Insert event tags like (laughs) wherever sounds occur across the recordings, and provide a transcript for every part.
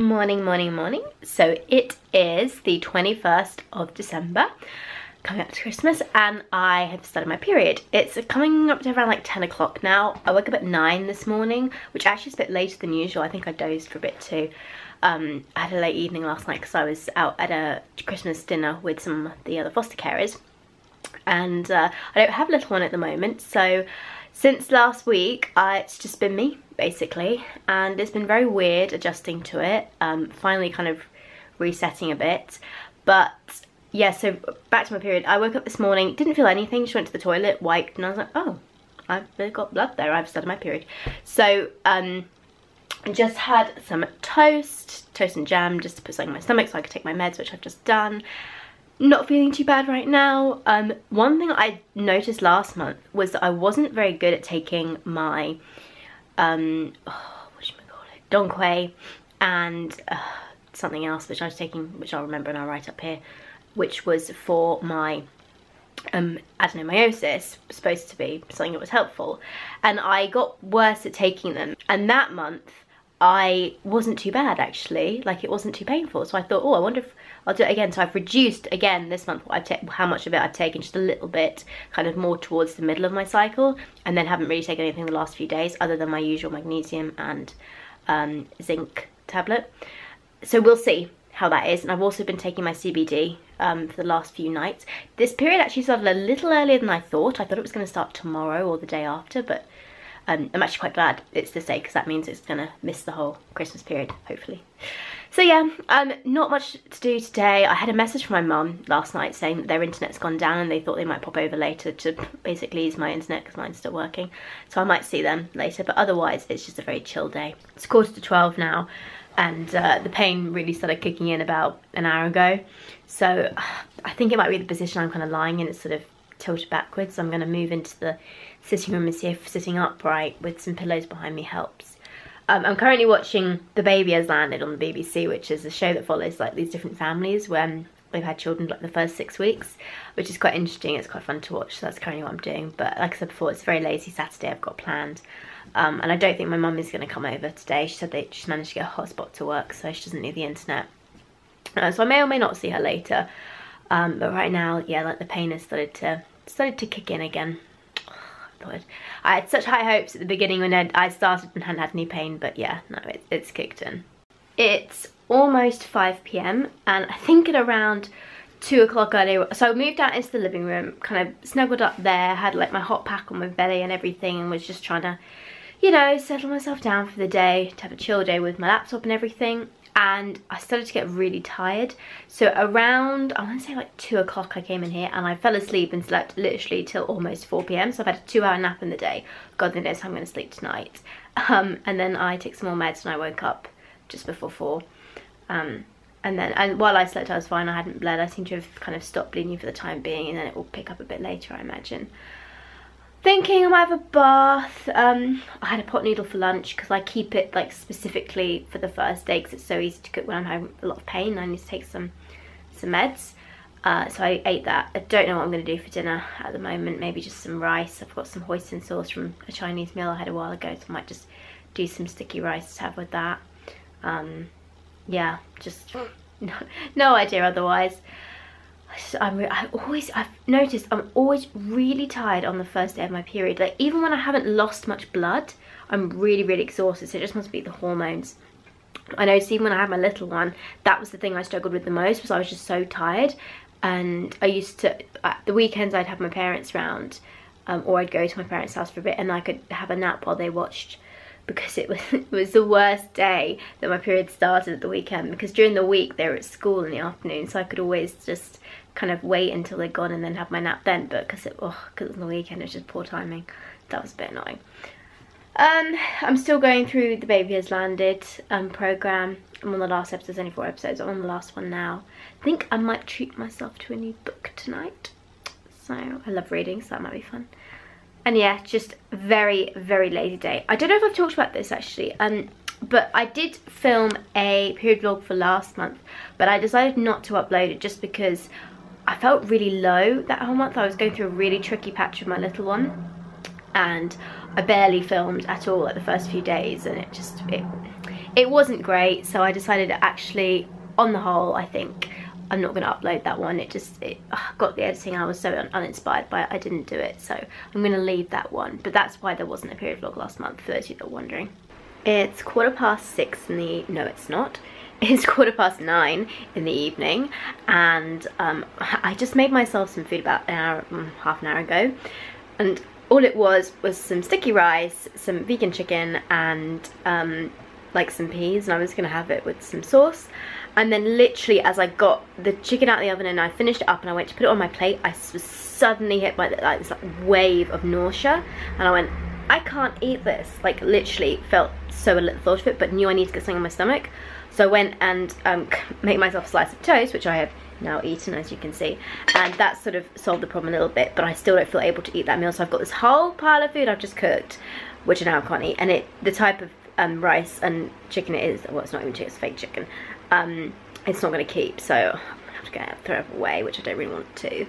Morning, morning, morning. So it is the 21st of December, coming up to Christmas, and I have started my period. It's coming up to around like 10 o'clock now. I woke up at 9 this morning, which actually is a bit later than usual. I think I dozed for a bit too. Um, I had a late evening last night because I was out at a Christmas dinner with some of the other foster carers. And uh, I don't have a little one at the moment, so since last week, it's just been me, basically, and it's been very weird adjusting to it, um, finally kind of resetting a bit, but yeah, so back to my period. I woke up this morning, didn't feel anything, just went to the toilet, wiped, and I was like, oh, I've got blood there, I've started my period. So, um, just had some toast, toast and jam, just to put something in my stomach so I could take my meds, which I've just done not feeling too bad right now. Um, one thing I noticed last month was that I wasn't very good at taking my, um, oh, (sighs) what should I call it, dong quai and uh, something else which I was taking, which I'll remember and I'll write up here, which was for my um, adenomyosis, supposed to be something that was helpful. And I got worse at taking them. And that month, I wasn't too bad actually, like it wasn't too painful. So I thought, oh, I wonder if I'll do it again. So I've reduced again this month how much of it I've taken, just a little bit, kind of more towards the middle of my cycle, and then haven't really taken anything the last few days other than my usual magnesium and um, zinc tablet. So we'll see how that is. And I've also been taking my CBD um, for the last few nights. This period actually started a little earlier than I thought. I thought it was going to start tomorrow or the day after, but um, I'm actually quite glad it's this day because that means it's gonna miss the whole Christmas period, hopefully. So yeah, um, not much to do today. I had a message from my mum last night saying that their internet's gone down and they thought they might pop over later to basically use my internet because mine's still working. So I might see them later, but otherwise it's just a very chill day. It's quarter to 12 now and uh, the pain really started kicking in about an hour ago. So I think it might be the position I'm kind of lying in. It's sort of tilted backwards. So I'm going to move into the sitting room see if sitting upright with some pillows behind me helps. Um, I'm currently watching The Baby Has Landed on the BBC, which is a show that follows like these different families when they've had children like the first six weeks, which is quite interesting. It's quite fun to watch. So that's currently what I'm doing. But like I said before, it's a very lazy Saturday I've got planned. Um, and I don't think my mum is going to come over today. She said that she's managed to get a hotspot to work, so she doesn't need the internet. Uh, so I may or may not see her later. Um, but right now, yeah, like the pain has started to started to kick in again. I had such high hopes at the beginning when I started and hadn't had any pain, but yeah, no, it, it's kicked in. It's almost 5pm and I think at around 2 o'clock earlier, so I moved out into the living room, kind of snuggled up there, had like my hot pack on my belly and everything and was just trying to, you know, settle myself down for the day, to have a chill day with my laptop and everything and I started to get really tired. So around, I want to say like 2 o'clock I came in here and I fell asleep and slept literally till almost 4 p.m. So I've had a two hour nap in the day. God knows how I'm going to sleep tonight. (laughs) Um, and then I took some more meds and I woke up just before 4. Um, and then and while I slept I was fine, I hadn't bled. I seem to have kind of stopped bleeding for the time being and then it will pick up a bit later I imagine thinking I might have a bath. Um, I had a pot noodle for lunch because I keep it like specifically for the first day because it's so easy to cook when I'm having a lot of pain. I need to take some some meds. Uh, so I ate that. I don't know what I'm going to do for dinner at the moment. Maybe just some rice. I've got some hoisin sauce from a Chinese meal I had a while ago, so I might just do some sticky rice to have with that. Um, yeah, just (laughs) no, no idea otherwise. I'm, I always, I've noticed I'm always really tired on the first day of my period. Like even when I haven't lost much blood, I'm really, really exhausted. So it just must be the hormones. I noticed even when I had my little one, that was the thing I struggled with the most was I was just so tired. And I used to, at the weekends I'd have my parents round um, or I'd go to my parents' house for a bit and I could have a nap while they watched because it was, (laughs) it was the worst day that my period started at the weekend because during the week they were at school in the afternoon so I could always just kind of wait until they're gone and then have my nap then but because it oh because on the weekend it's just poor timing. That was a bit annoying. Um i'm still going through the baby has landed um program. I'm on the last episode there's only four episodes. I'm on the last one now. I think i might treat myself to a new book tonight. So i love reading so that might be fun. And yeah just very very lazy day. I don't know if i've talked about this actually. Um but I did film a period vlog for last month but I decided not to upload it just because I felt really low that whole month. I was going through a really tricky patch with my little one and I barely filmed at all at the first few days and it just, it, it wasn't great. So I decided actually on the whole I think I'm not going to upload that one. It just it got the editing. I was so un uninspired by it I didn't do it. So I'm going to leave that one. But that's why there wasn't a period vlog last month for those of you that are wondering. It's quarter past six in the no it's not it's (laughs) quarter past nine in the evening and um, I just made myself some food about an hour, mm, half an hour ago. And all it was was some sticky rice, some vegan chicken and um, like some peas and I was going to have it with some sauce. And then literally as I got the chicken out of the oven and I finished it up and I went to put it on my plate I was suddenly hit by like this like wave of nausea. And I went I can't eat this. Like literally felt so a little thought of it but knew I needed to get something in my stomach so I went and um, made myself a slice of toast which I have now eaten as you can see and that sort of solved the problem a little bit but I still don't feel able to eat that meal. So I've got this whole pile of food I've just cooked which I now can't eat and it the type of um, rice and chicken it is well it's not even chicken it's fake chicken um, it's not going to keep so I'm going to have to get it, throw it away which I don't really want to.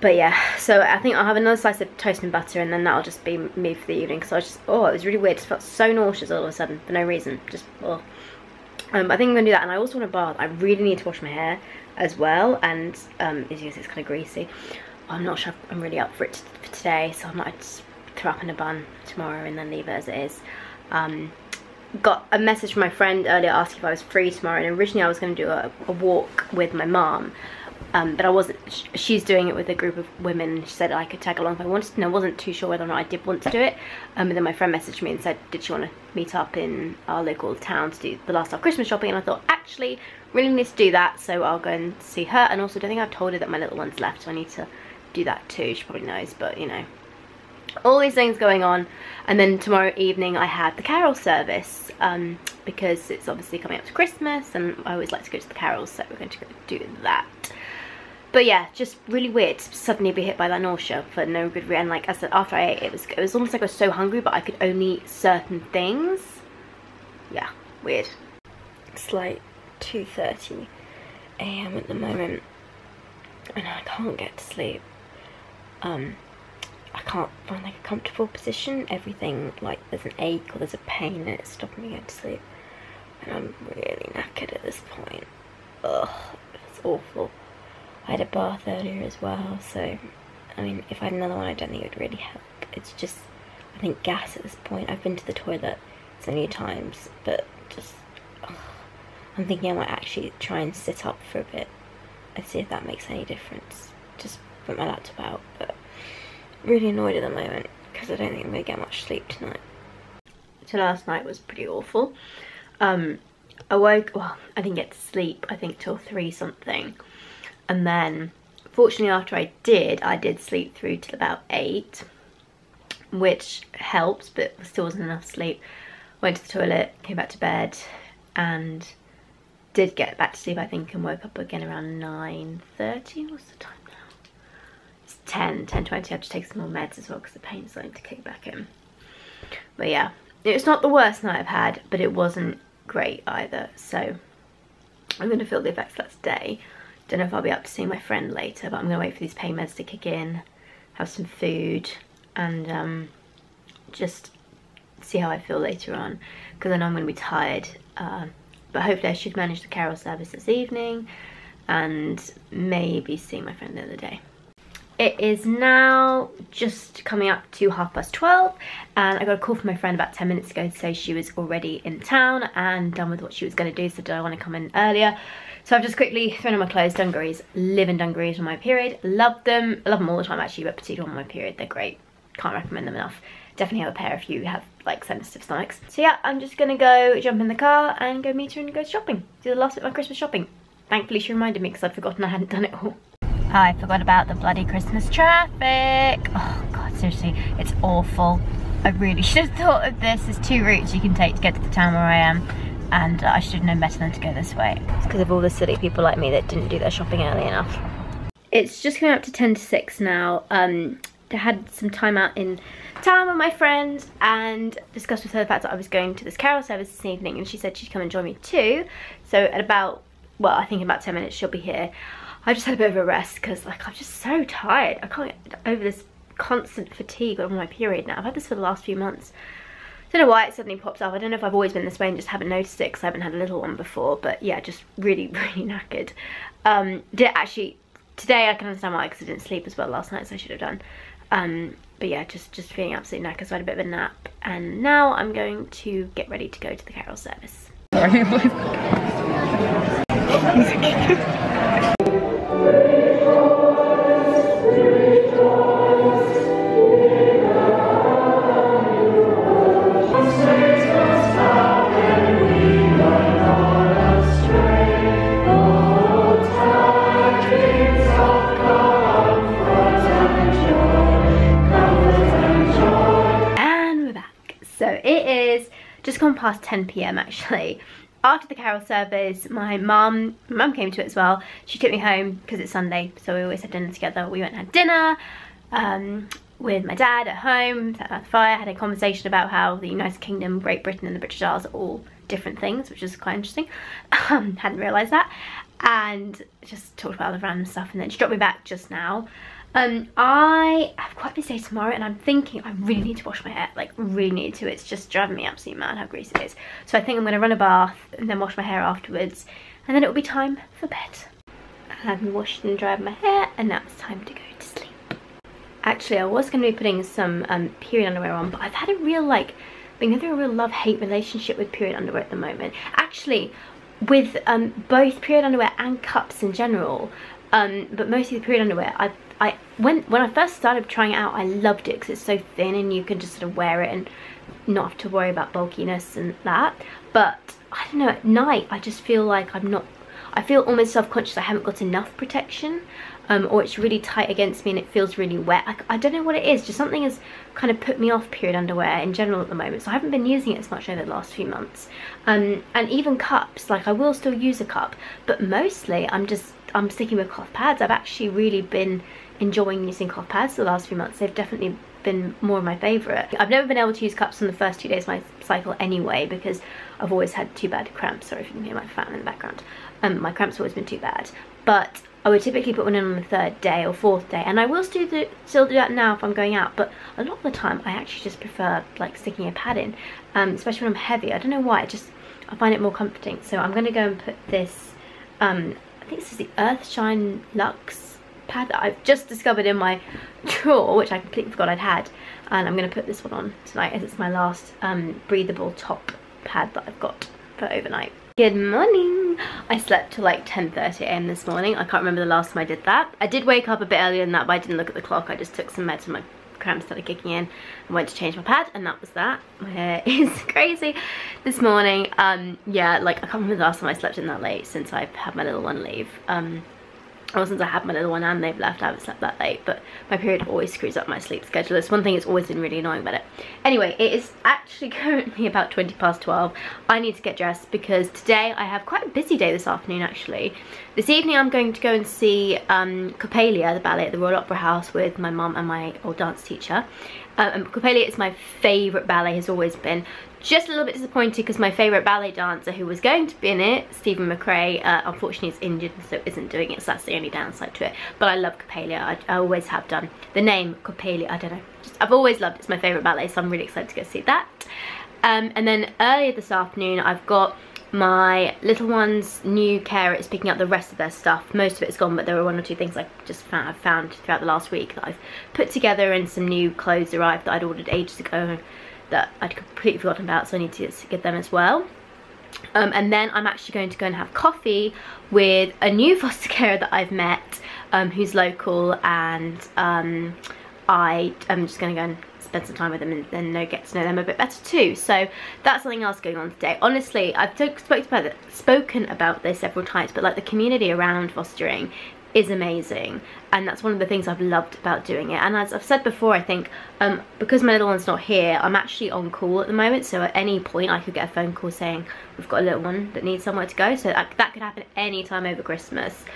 But yeah so I think I'll have another slice of toast and butter and then that'll just be me for the evening because I was just oh it was really weird just felt so nauseous all of a sudden for no reason just oh um, I think I'm gonna do that and I also want a bath. I really need to wash my hair as well and um, as you can see it's kind of greasy. I'm not sure I'm really up for it for today so I might just throw up in a bun tomorrow and then leave it as it is. Um, got a message from my friend earlier asking if I was free tomorrow and originally I was going to do a, a walk with my mom um, but I wasn't, she's doing it with a group of women. She said I could tag along if I wanted and I wasn't too sure whether or not I did want to do it. Um, and then my friend messaged me and said, did she want to meet up in our local town to do the last of Christmas shopping? And I thought, actually, really need to do that, so I'll go and see her. And also, I don't think I've told her that my little one's left, so I need to do that too. She probably knows, but you know. All these things going on. And then tomorrow evening I had the carol service um, because it's obviously coming up to Christmas and I always like to go to the carols, so we're going to go do that but yeah just really weird to suddenly be hit by that nausea for no good reason like i said after i ate it was it was almost like i was so hungry but i could only eat certain things. Yeah weird. It's like 2:30 a.m at the moment and i can't get to sleep. Um i can't find like a comfortable position. Everything like there's an ache or there's a pain and it's stopping me getting to sleep. And i'm really knackered at this point. Ugh it's awful I had a bath earlier as well, so I mean, if I had another one, I don't think it would really help. It's just, I think gas at this point. I've been to the toilet so many times, but just, ugh. I'm thinking I might actually try and sit up for a bit and see if that makes any difference. Just put my laptop out, but really annoyed at the moment because I don't think I'm going to get much sleep tonight. So last night was pretty awful. Um, I woke, well, I didn't get to sleep, I think, till three something and then fortunately after I did I did sleep through till about 8 which helps but still wasn't enough sleep. Went to the toilet came back to bed and did get back to sleep I think and woke up again around 9.30 what's the time now. It's 10 10 20 I have to take some more meds as well because the pain's starting to kick back in. But yeah it's not the worst night I've had but it wasn't great either so I'm going to feel the effects of that today don't know if I'll be up to see my friend later, but I'm going to wait for these pain meds to kick in, have some food, and um, just see how I feel later on, because I know I'm going to be tired. Uh, but hopefully I should manage the carol service this evening, and maybe see my friend the other day. It is now just coming up to half past 12 and I got a call from my friend about 10 minutes ago to say she was already in town and done with what she was going to do so did I want to come in earlier so I've just quickly thrown on my clothes, dungarees, live in dungarees on my period. Love them. I love them all the time actually, but particularly on my period, they're great. Can't recommend them enough. Definitely have a pair if you have like sensitive stomachs. So yeah, I'm just gonna go jump in the car and go meet her and go shopping. Do the last bit of my Christmas shopping. Thankfully she reminded me because I'd forgotten I hadn't done it all. I forgot about the bloody Christmas traffic. Oh god, seriously, it's awful. I really (laughs) should have thought of this. There's two routes you can take to get to the town where I am and I should have known better than to go this way. It's because of all the silly people like me that didn't do their shopping early enough. It's just coming up to 10 to 6 now. Um, I had some time out in town with my friend and discussed with her the fact that I was going to this carol service this evening and she said she'd come and join me too. So at about, well, I think in about 10 minutes she'll be here. I just had a bit of a rest because like I'm just so tired. I can't get over this constant fatigue on my period now. I've had this for the last few months I don't know why it suddenly pops up. I don't know if I've always been this way and just haven't noticed it because I haven't had a little one before. But yeah, just really, (laughs) really knackered. Um, did actually, today I can understand why because I didn't sleep as well last night as I should have done. Um, but yeah, just, just feeling absolutely knackered. So I had a bit of a nap. And now I'm going to get ready to go to the carol service. (laughs) (laughs) past 10 p.m. actually. After the carol service, my mum, mum came to it as well. She took me home because it's Sunday, so we always have dinner together. We went and had dinner um, with my dad at home, sat by the fire, had a conversation about how the United Kingdom, Great Britain and the British Isles are all different things, which is quite interesting. (laughs) Um, hadn't realised that. And just talked about all the random stuff and then she dropped me back just now. Um, I have quite a busy day tomorrow and I'm thinking I really need to wash my hair, like really need to. It's just driving me absolutely mad how greasy it is. So I think I'm going to run a bath and then wash my hair afterwards and then it will be time for bed. I've washed and dried my hair and now it's time to go to sleep. Actually, I was going to be putting some um, period underwear on, but I've had a real like, been through a real love-hate relationship with period underwear at the moment. Actually, with um, both period underwear and cups in general, um, but mostly the period underwear, I I when when I first started trying it out, I loved it because it's so thin and you can just sort of wear it and not have to worry about bulkiness and that. But I don't know, at night I just feel like I'm not, I feel almost self-conscious I haven't got enough protection um, or it's really tight against me and it feels really wet. I, I don't know what it is, just something has kind of put me off period underwear in general at the moment. So I haven't been using it as much over the last few months. Um, and even cups, like I will still use a cup, but mostly I'm just, I'm sticking with cloth pads. I've actually really been enjoying using cloth pads the last few months. They've definitely been more of my favourite. I've never been able to use cups on the first two days of my cycle anyway because I've always had too bad cramps. Sorry if you can hear my fan in the background. Um, my cramps have always been too bad. But I would typically put one in on the third day or fourth day and I will still do, still do that now if I'm going out but a lot of the time I actually just prefer like sticking a pad in um, especially when I'm heavy. I don't know why, I just I find it more comforting. So I'm going to go and put this, um, I think this is the Earthshine Luxe pad that I've just discovered in my drawer, which I completely forgot I'd had. And I'm going to put this one on tonight as it's my last um, breathable top pad that I've got for overnight. Good morning! I slept till like 10.30am this morning. I can't remember the last time I did that. I did wake up a bit earlier than that, but I didn't look at the clock. I just took some meds and my cramps started kicking in. I went to change my pad and that was that. My hair is crazy this morning. Um, yeah, like I can't remember the last time I slept in that late since I've had my little one leave. Um, well, since I had my little one and they've left, I haven't slept that late, but my period always screws up my sleep schedule. It's one thing that's always been really annoying about it. Anyway, it is actually (laughs) currently about 20 past 12. I need to get dressed because today I have quite a busy day this afternoon, actually. This evening I'm going to go and see um, Coppelia, the ballet at the Royal Opera House with my mum and my old dance teacher. Um, and Coppelia is my favourite ballet, has always been. Just a little bit disappointed because my favourite ballet dancer who was going to be in it, Steven McRae, uh, unfortunately is injured so isn't doing it, so that's the only downside to it. But I love Coppelia, I, I always have done. The name, Coppelia, I don't know, just, I've always loved it, it's my favourite ballet, so I'm really excited to go see that. Um, and then earlier this afternoon, I've got my little one's new carer is picking up the rest of their stuff. Most of it's gone, but there were one or two things I just found, I've found throughout the last week that I've put together and some new clothes arrived that I'd ordered ages ago that I'd completely forgotten about so I need to get them as well. Um, and then I'm actually going to go and have coffee with a new (laughs) foster carer that I've met um, who's local and um, I am just going to go and spend some time with them and then get to know them a bit better too. So that's something else going on today. Honestly, I've about spoken about this several times, but like the community around fostering is amazing and that's one of the things I've loved about doing it and as I've said before I think um, because my little one's not here I'm actually on call at the moment so at any point I could get a phone call saying we've got a little one that needs somewhere to go so that, that could happen any time over Christmas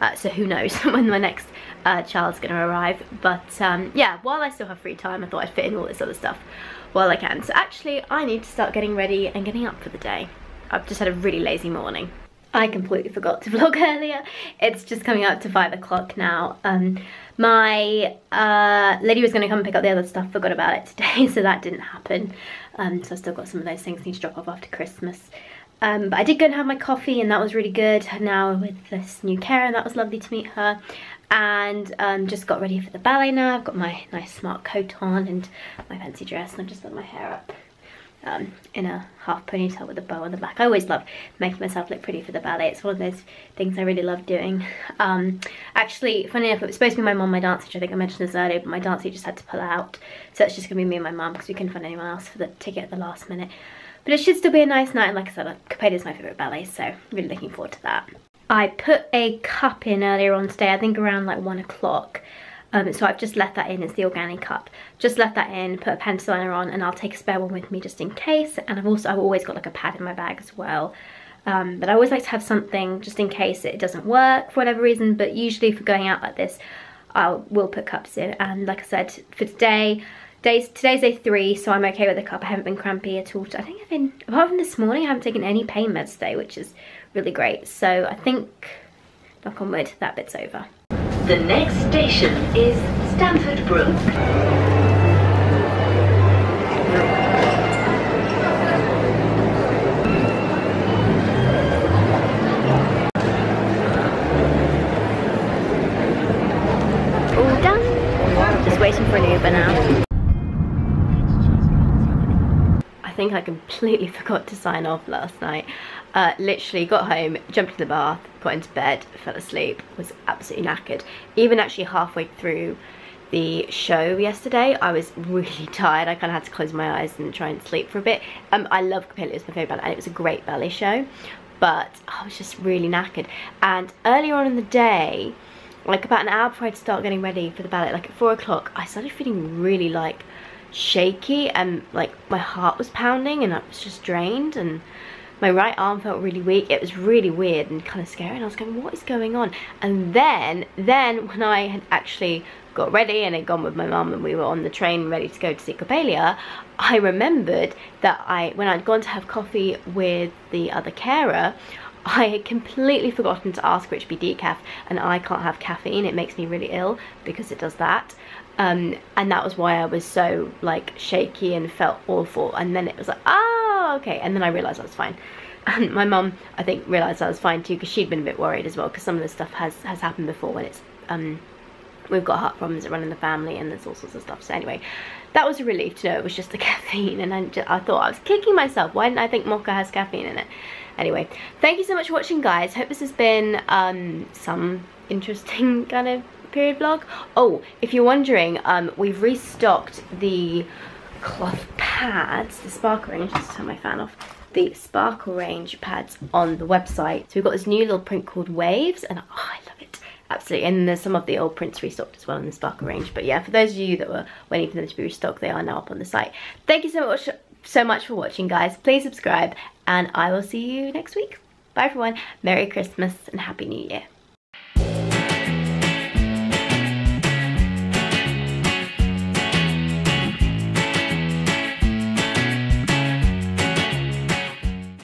uh, so who knows (laughs) when my next uh, child's gonna arrive but um, yeah while I still have free time I thought I'd fit in all this other stuff while I can so actually I need to start getting ready and getting up for the day I've just had a really lazy morning I completely forgot to (laughs) vlog earlier. It's just coming up to five o'clock now. Um, my uh, lady was going to come pick up the other stuff, forgot about it today, (laughs) so that didn't happen. Um, so I've still got some of those things I need to drop off after Christmas. Um, but I did go and have my coffee and that was really good. Now with this new Karen, that was lovely to meet her. And um, just got ready for the ballet now. I've got my nice smart coat on and my fancy dress and I've just got my hair up um, in a half ponytail with a bow on the back. I always love making myself look pretty for the ballet. It's one of those things I really love doing. Um, actually, funny enough, it was supposed to be my mum, my dance teacher. I think I mentioned this earlier, but my dance teacher just had to pull out. So it's just going to be me and my mum because we couldn't find anyone else for the ticket at the last minute. But it should still be a nice night. And like I said, Coppelia's is my favourite ballet, so really looking forward to that. I put a cup in earlier on today, I think around like one o'clock. Um, so I've just left that in, it's the organic cup. Just left that in, put a pencil liner on and I'll take a spare one with me just in case. And I've also, I've always got like a pad in my bag as well. Um, but I always like to have something just in case it doesn't work for whatever reason. But usually for going out like this, I will put cups in. And like I said, for today, Days, today's day three, so I'm okay with the cup. I haven't been crampy at all. I think I've been, apart from this morning, I haven't taken any pain meds today, which is really great. So I think, knock on wood, that bit's over. The next station is Stamford Brook. Think I completely (laughs) forgot to sign off last night. Uh, literally got home, jumped in the bath, got into bed, fell asleep, was absolutely knackered. Even actually halfway through the show yesterday, I was (laughs) really tired. I kind of had to close my eyes and try and sleep for a bit. Um, I love Coppelia, it was my favourite ballet, and it was a great ballet show. But I was just really knackered. And earlier on in the day, like about an hour before I'd start getting ready for the ballet, like at four o'clock, I started feeling really like shaky and like my heart was pounding and I was just drained and my right arm felt really weak. It was really weird and kind of scary and I was going, what is going on? And then, then when I had actually got ready and had gone with my mum and we were on the train ready to go to Coppelia, I remembered that I, when I'd gone to have coffee with the other carer, (laughs) I had completely forgotten to ask for it to be decaf and I can't have caffeine, it makes me really ill because it does that. Um, and that was why I was so like shaky and felt awful. And then it was like oh okay. And then I realised I was fine. (laughs) And my mum I think realised I was fine too because she'd been a bit worried as well because some of the stuff has has happened before when it's um, we've got heart problems that run in the family and there's all sorts of stuff. So anyway that was a relief to know it was just the (laughs) caffeine. And I, just, I thought I was kicking myself. Why didn't I think mocha has caffeine in it anyway thank you so much for watching guys hope this has been um, some interesting (laughs) kind of period vlog. Oh, if you're wondering, um, we've restocked the cloth pads, the sparkle range, just turn my fan off, the sparkle range pads on the website. So we've got this new little print called Waves and oh, I love it. Absolutely, and there's some of the old prints restocked as well in the sparkle range. But yeah, for those of you that were waiting for them to be restocked, they are now up on the site. Thank you so much, so much for watching, guys. Please subscribe, and I will see you next week. Bye, everyone. Merry Christmas and Happy New Year.